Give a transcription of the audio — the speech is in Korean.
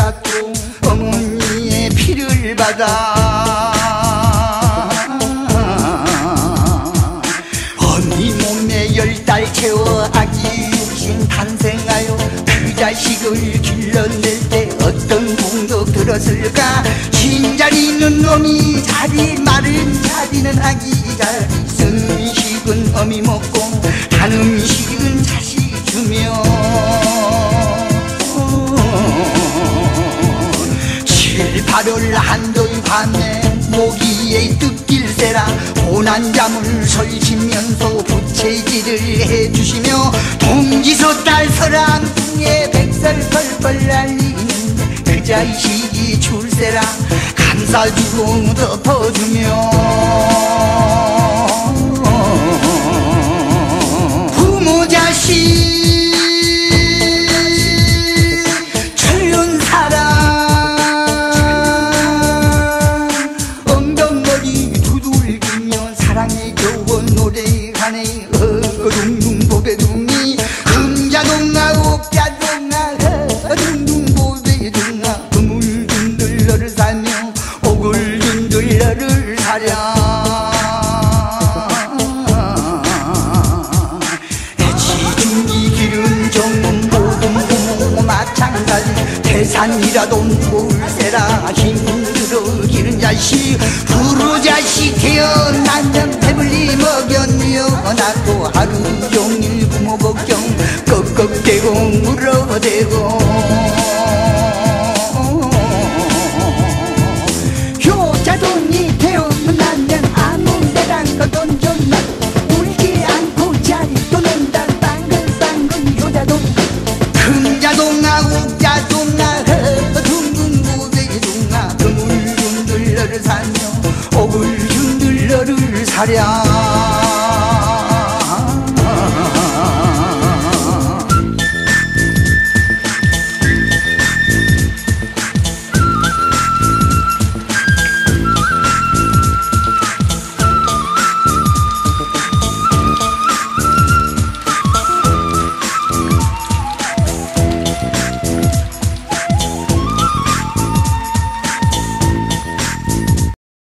닦고 어머니의 피를 받아. 언니 몸에 열 달 채워 아기 육신 탄생하여 그 자식을 길러낼 때 어떤 공도 들었을까? 진잘 있는 놈이 자리 마른 자리는 아기 잘 쓴 음식은 어미 먹고 단 음식은 칠, 팔월 한도의 밤에 모기에 뜯길세라. 고난 잠을 설치면서 부채질을 해주시며 동지서 딸 서랑 중에 백설 펄펄 날리는 그 자식이 출세라. 감싸주고 덮어주며 두들기며 사랑의 교 산이라도 몰세라. 힘들어 기른 자식 부르 자식 태어나면 배불리 사며 오글준들 너를 사랴